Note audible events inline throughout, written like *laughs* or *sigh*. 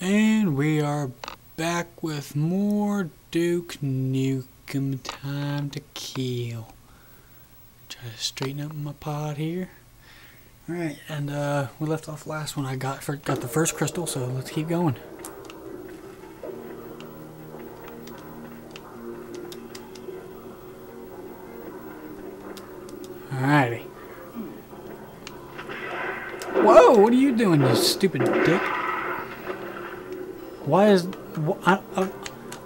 And we are back with more Duke Nukem Time to Kill. Try to straighten up my pod here. Alright, and uh, we left off last one. I got for, got the first crystal, so let's keep going. Alrighty. Whoa, what are you doing, you stupid dick? Why is wh- I, I,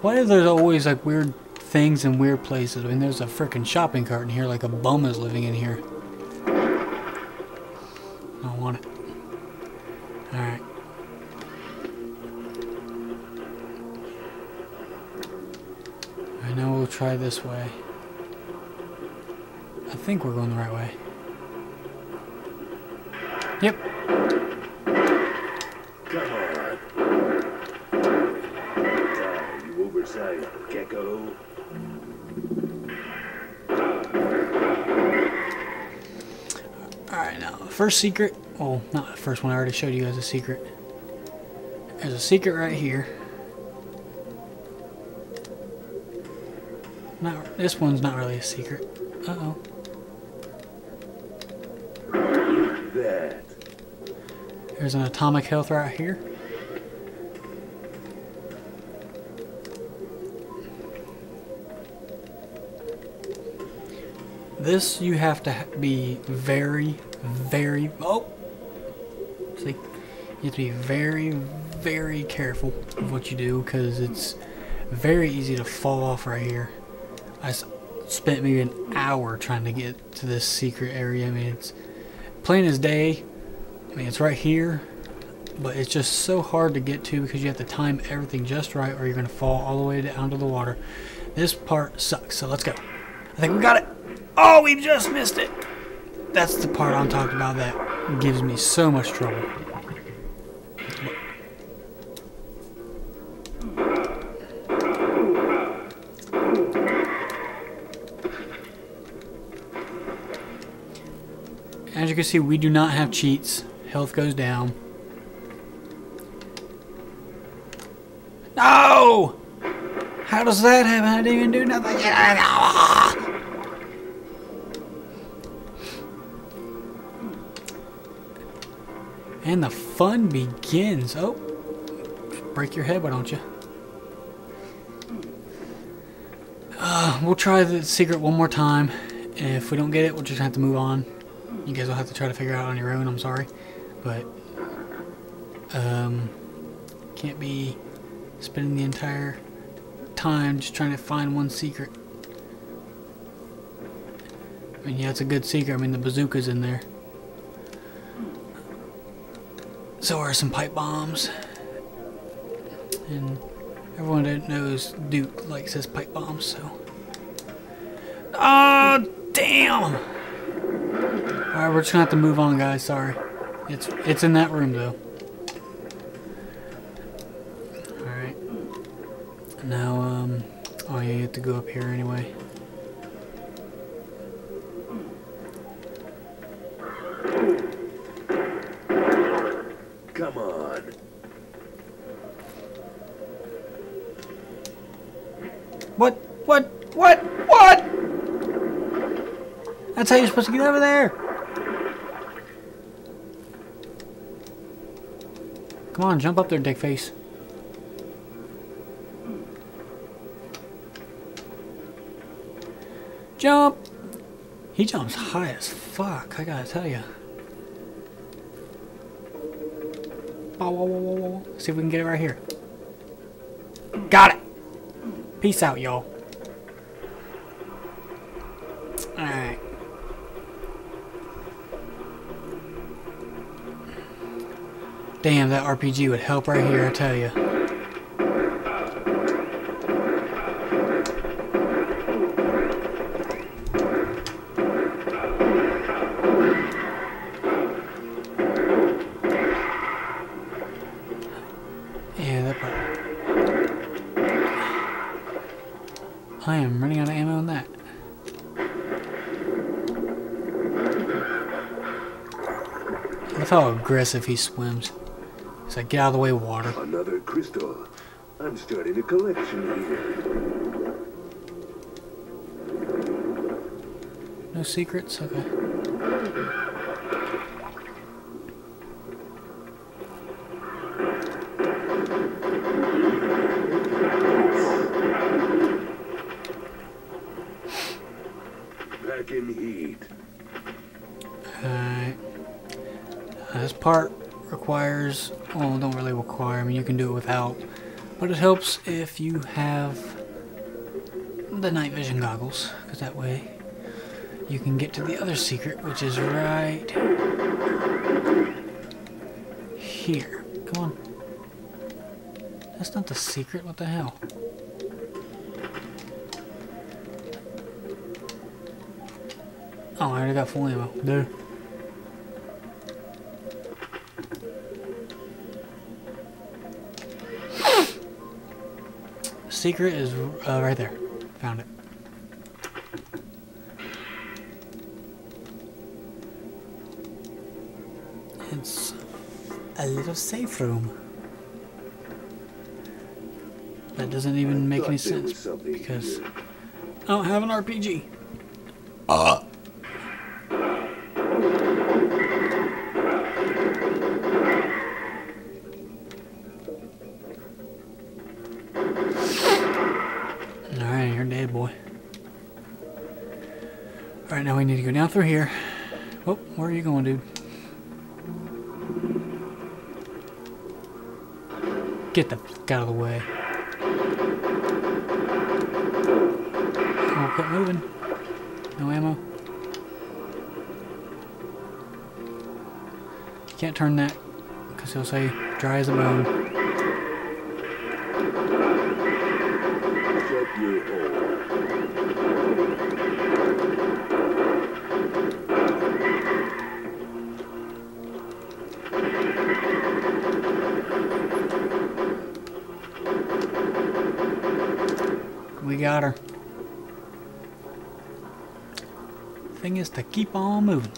why is there always like weird things in weird places? I mean, there's a freaking shopping cart in here, like a bum is living in here. I don't want it. All right. I know we'll try this way. I think we're going the right way. Yep. Come on. You oversized gecko. Alright, now, the first secret. Well, not the first one, I already showed you guys a secret. There's a secret right here. Not, this one's not really a secret. Uh oh. There's an atomic health right here. This you have to be very, very. Oh! See? You have to be very, very careful of what you do because it's very easy to fall off right here. I spent maybe an hour trying to get to this secret area. I mean, it's plain as day. I mean, it's right here, but it's just so hard to get to because you have to time everything just right or you're going to fall all the way down to the water. This part sucks, so let's go. I think we got it. Oh, we just missed it. That's the part I'm talking about that gives me so much trouble. As you can see, we do not have cheats. Health goes down. No! How does that happen? I didn't even do nothing. And the fun begins. Oh, break your head, why don't you? Uh, we'll try the secret one more time. If we don't get it, we'll just have to move on. You guys will have to try to figure it out on your own. I'm sorry, but um, can't be spending the entire time just trying to find one secret. I mean, yeah, it's a good secret. I mean, the bazooka's in there. So are some pipe bombs. And everyone that knows Duke likes his pipe bombs, so. Oh, damn! Alright, we're just gonna have to move on, guys. Sorry. It's it's in that room, though. Alright. Now, um... Oh, yeah, you have to go up here anyway. On. What? What? What? What? That's how you're supposed to get over there. Come on, jump up there, dick face. Jump! He jumps high as fuck, I gotta tell you. Bow, wow, wow, wow, wow. See if we can get it right here. Got it! Peace out, y'all. Alright. Damn, that RPG would help right here, I tell you. How aggressive he swims. It's like, get out of the way, water. Another crystal. I'm starting a collection here. No secrets? Okay. Part requires, well, don't really require, I mean, you can do it without, but it helps if you have the night vision goggles, because that way you can get to the other secret, which is right here. Come on. That's not the secret, what the hell? Oh, I already got full ammo. Dude. Secret is uh, right there. Found it. It's a little safe room. That doesn't even make any sense because. I don't have an RPG. Alright, you're dead, boy. Alright, now we need to go down through here. Oh, where are you going, dude? Get the fuck out of the way. Oh, quit moving. No ammo. Can't turn that, because he'll say dry as a bone. We got her. Thing is to keep on moving.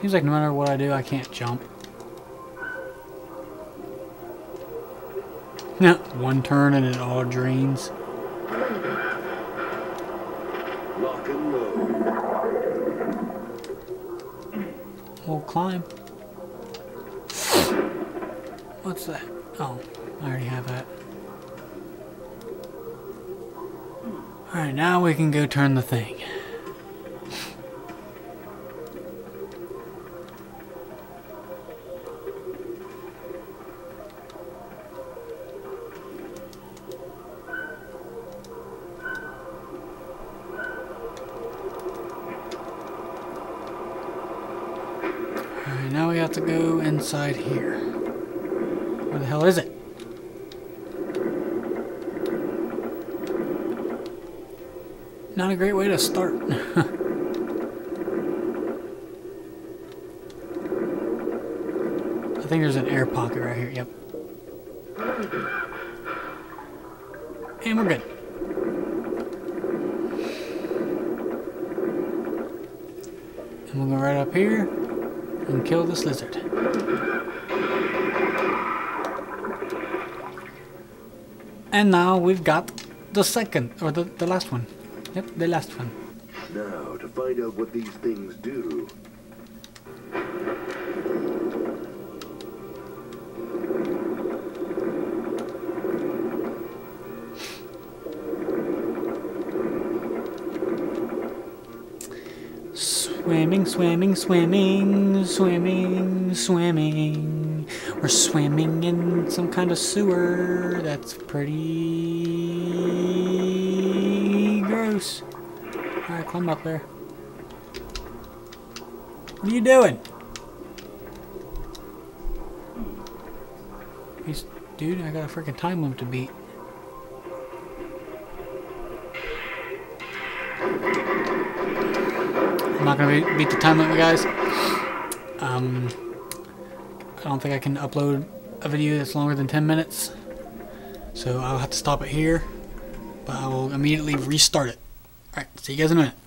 Seems like no matter what I do, I can't jump. No, one turn and it all drains. Lock and load. We'll climb. What's that? Oh, I already have that. Alright, now we can go turn the thing. To go inside here. Where the hell is it? Not a great way to start. *laughs* I think there's an air pocket right here. Yep. And we're good. And we'll go right up here and kill this lizard. And now we've got the second, or the, the last one. Yep, the last one. Now, to find out what these things do. Swimming, swimming, swimming, swimming, swimming. We're swimming in some kind of sewer that's pretty gross. Alright, climb up there. What are you doing? He's, dude, I got a freaking time limit to beat. Not gonna be- beat the time limit, guys. Um, I don't think I can upload a video that's longer than 10 minutes. So I'll have to stop it here. But I will immediately restart it. Alright, see you guys in a minute.